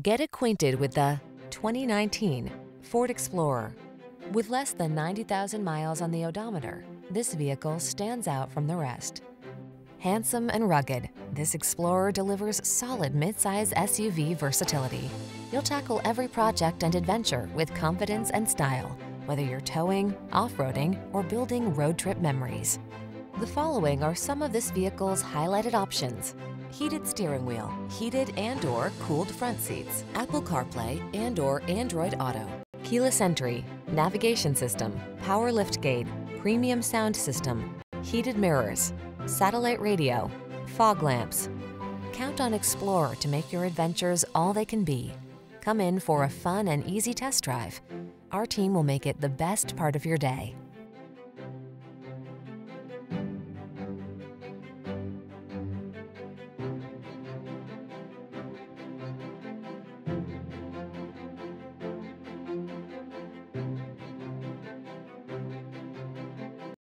Get acquainted with the 2019 Ford Explorer. With less than 90,000 miles on the odometer, this vehicle stands out from the rest. Handsome and rugged, this Explorer delivers solid midsize SUV versatility. You'll tackle every project and adventure with confidence and style, whether you're towing, off-roading, or building road trip memories. The following are some of this vehicle's highlighted options. Heated steering wheel, heated and or cooled front seats, Apple CarPlay and or Android Auto, keyless entry, navigation system, power liftgate, premium sound system, heated mirrors, satellite radio, fog lamps. Count on Explorer to make your adventures all they can be. Come in for a fun and easy test drive. Our team will make it the best part of your day.